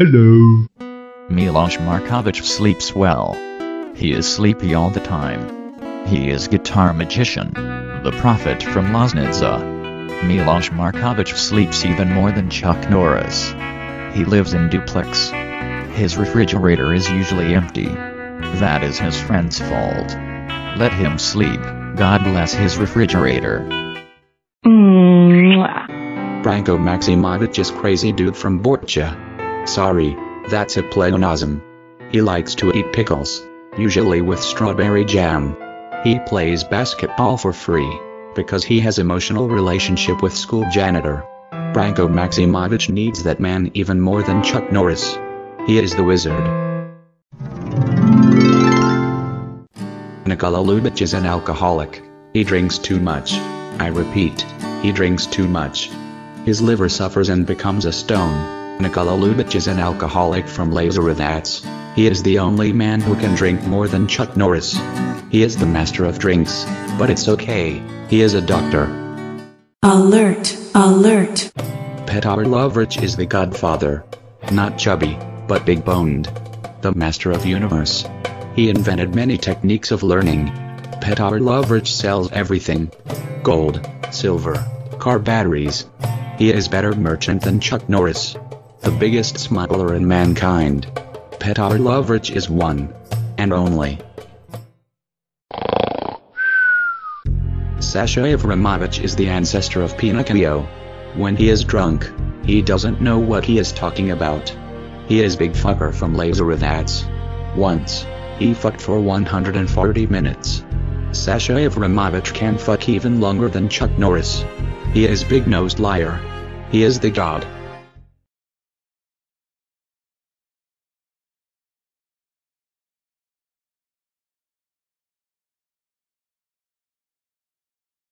Hello. Miloš Markovic sleeps well. He is sleepy all the time. He is guitar magician. The prophet from Loznitsa. Miloš Markovic sleeps even more than Chuck Norris. He lives in duplex. His refrigerator is usually empty. That is his friend's fault. Let him sleep. God bless his refrigerator. Mm. Mwah. Branko Maximovic is crazy dude from Borcha. Sorry, that's a pleonasm. He likes to eat pickles, usually with strawberry jam. He plays basketball for free, because he has emotional relationship with school janitor. Branko Maximovic needs that man even more than Chuck Norris. He is the wizard. Nikola Lubitsch is an alcoholic. He drinks too much. I repeat, he drinks too much. His liver suffers and becomes a stone. Nikola Lubitsch is an alcoholic from Lazarevac. He is the only man who can drink more than Chuck Norris. He is the master of drinks, but it's okay, he is a doctor. Alert, alert. Petar Lovric is the godfather. Not chubby, but big boned. The master of universe. He invented many techniques of learning. Petar Lovric sells everything. Gold, silver, car batteries. He is better merchant than Chuck Norris. The biggest smuggler in mankind. Petar Lovric is one. And only. Sasha Avramovich is the ancestor of Pinocchio. When he is drunk, he doesn't know what he is talking about. He is big fucker from Lazarevac. Once, he fucked for 140 minutes. Sasha Avramovich can fuck even longer than Chuck Norris. He is big-nosed liar. He is the god.